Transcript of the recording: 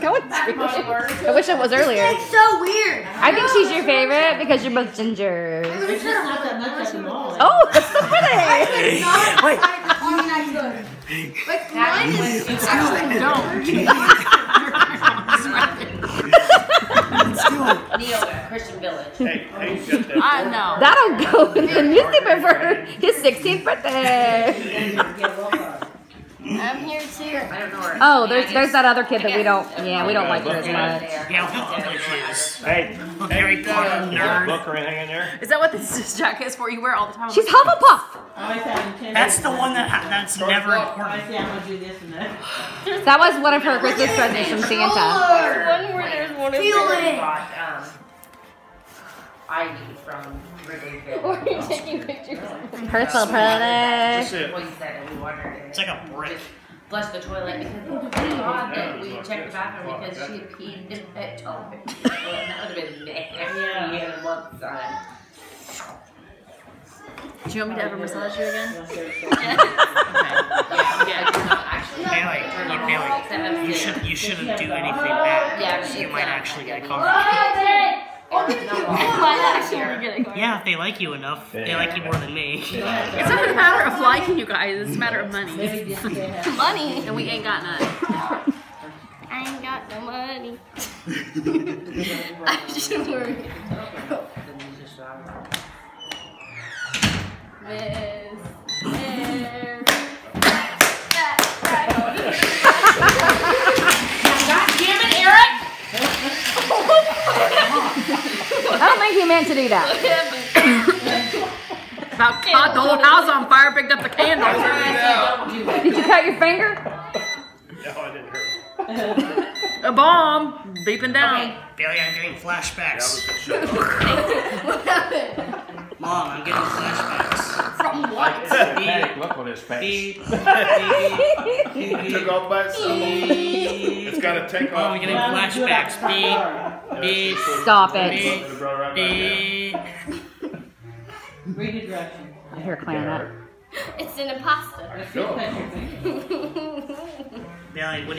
going through. I wish it was earlier. It's so weird. I think she's your favorite because you're both gingers. It's not that much at the. Oh, that's so pretty. Not Wait. I good. Like mine is. Neo Christian Village. Hey, hey. I know. That'll go in the newspaper for his 16th birthday. I'm here too. I don't know where. Oh, there's there's that other kid that we don't. Yeah, we don't like her as much. Yeah, he'll ugly shoes. Hey, Harry Potter nerd. book or anything in there? Is that what this jacket is for? You wear all the time. She's Hufflepuff. I always have intention. That's the one that ha- that's never important. say I'm gonna do this and that. That was one of her Christmas presents from Santa. One where there's one of Feel it. Um, got, Ivy from Wrigleyville. Or you're taking pictures. Her so pretty. That's it. Well, you said it, we wondered It's like a brick. Flush the toilet because it was pretty odd that we checked the bathroom because she had peed in that toilet. That would have been nasty. Yeah. In one. Do you want me to ever massage you again? Yeah, yeah, I did not actually. Bailey, you, on Bailey, you should you shouldn't do anything bad. Yeah, you might uh, actually get a like, call. Or no, Might actually. Yeah, if they like you enough, they like you more than me. It's not a matter of liking you guys. It's a matter of money. Money. And we ain't got none. I ain't got no money. I just worry. I don't think he meant to do that. About caught the whole house on fire, picked up the candles. Don't do it. Did you cut your finger? No, I didn't hurt. A bomb beeping down. Billy, I'm getting flashbacks. was a shut What happened? Mom, I'm getting flashbacks. From what? Hey, look on his face. Beep, beep, It beep, took off by itself. beep. It's got to take Mom, off. I'm getting flashbacks. Beep, beep, Stop it. beep, It brought right back down. beep. Read the directions. I hear clan up. It's an imposter. Just touch your. Bailey, what